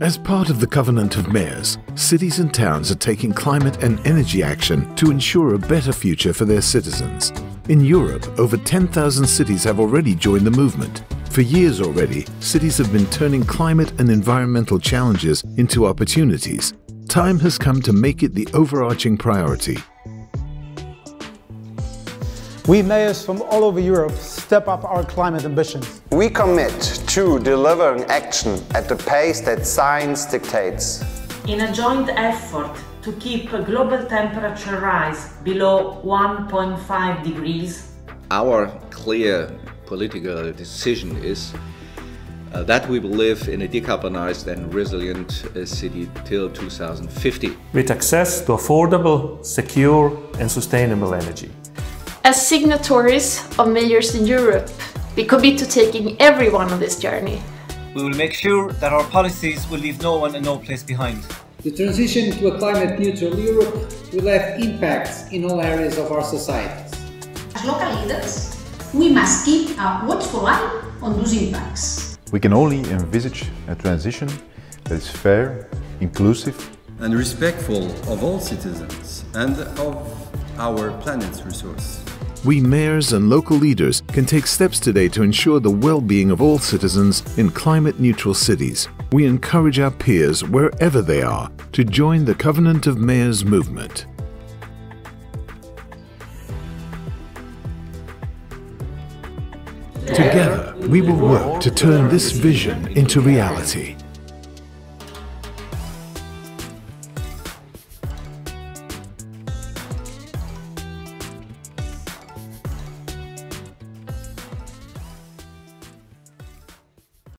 As part of the Covenant of Mayors, cities and towns are taking climate and energy action to ensure a better future for their citizens. In Europe, over 10,000 cities have already joined the movement. For years already, cities have been turning climate and environmental challenges into opportunities. Time has come to make it the overarching priority. We mayors from all over Europe step up our climate ambitions. We commit to delivering action at the pace that science dictates. In a joint effort to keep a global temperature rise below 1.5 degrees. Our clear political decision is uh, that we will live in a decarbonized and resilient uh, city till 2050. With access to affordable, secure and sustainable energy. As signatories of mayors in Europe, we commit to taking everyone on this journey. We will make sure that our policies will leave no one and no place behind. The transition to a climate neutral Europe will have impacts in all areas of our societies. As local leaders, we must keep a watchful eye on those impacts. We can only envisage a transition that is fair, inclusive and respectful of all citizens and of our planet's resources. We mayors and local leaders can take steps today to ensure the well-being of all citizens in climate-neutral cities. We encourage our peers, wherever they are, to join the Covenant of Mayors movement. Together, we will work to turn this vision into reality.